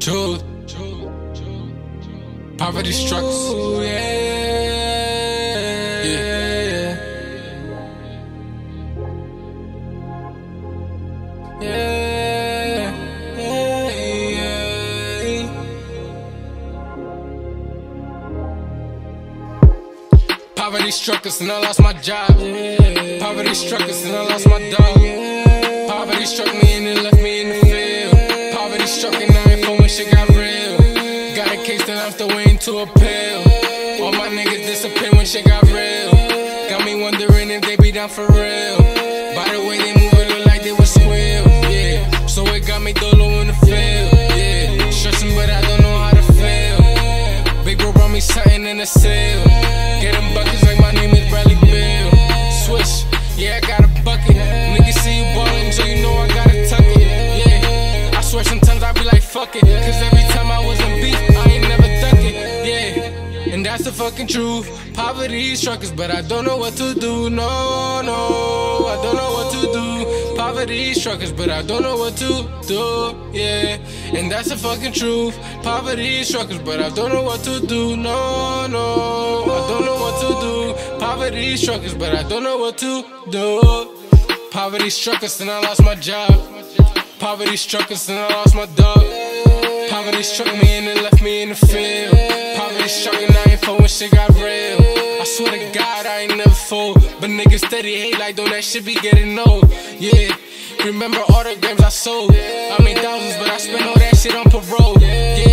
Truth. Poverty strucks. Ooh, Yeah. yeah. Poverty struck us and I lost my job. Poverty struck us and I lost my dog. Poverty struck me and it left me in the field. Poverty struck and when shit got real. Got a case that I'm still waiting to appeal. All my niggas disappear when shit got real. Got me wondering if they be down for real. By the way they move it look like they was squeal. Yeah, so it got me dolo in the field. Yeah, stressing but I don't know how to feel. Big bro brought me something in the sale. Sometimes I be like, fuck it. Cause every time I was in beef, I ain't never duck it. Yeah, and that's the fucking truth. Poverty struck us, but I don't know what to do. No, no, I don't know what to do. Poverty struck us, but I don't know what to do. Yeah, and that's the fucking truth. Poverty struck us, but I don't know what to do. No, no, I don't know what to do. Poverty struck us, but I don't know what to do. Poverty struck us, and I lost my job. Poverty struck us, and I lost my dog. Poverty struck me, and it left me in the field. Poverty struck, and I ain't when shit got real. I swear to God, I ain't never fool. But niggas steady hate like, don't that shit be getting old. Yeah. Remember all the grams I sold. I made thousands, but I spent all that shit on parole. Yeah.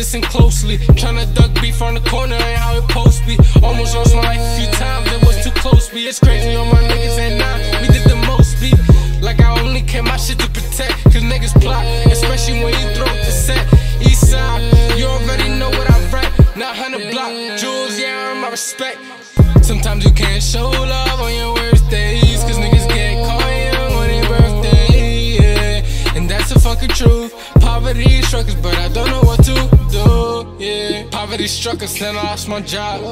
Listen closely. Tryna duck beef on the corner ain't how it post be. Almost lost my life a few times, it was too close be. It's crazy on my niggas and now we did the most be. Like I only kept my shit to protect. Cause niggas plot, especially when you throw up the set. East side, you already know what I rap. Not 100 block, Julz, yeah, I earn my respect. Sometimes you can't show love on your like truth. Poverty struck us, but I don't know what to do. Yeah, poverty struck us, then I lost my job.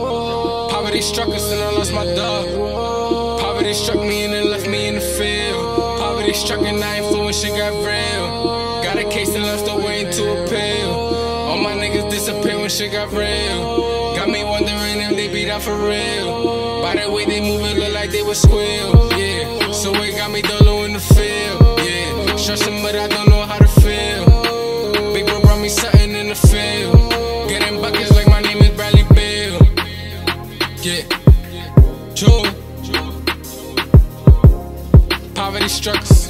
Poverty struck us, then I lost my dog. Poverty struck me, and it left me in the field. Poverty struck, and I influence shit got real. Got a case and left the way into a pill. All my niggas disappeared when shit got real. Got me wondering if they beat out for real. By the way they moving, look like they were squeal. Yeah, so it got me dolo in the field. Yeah, trust stressing, but I don't. get jewelry. Poverty struck.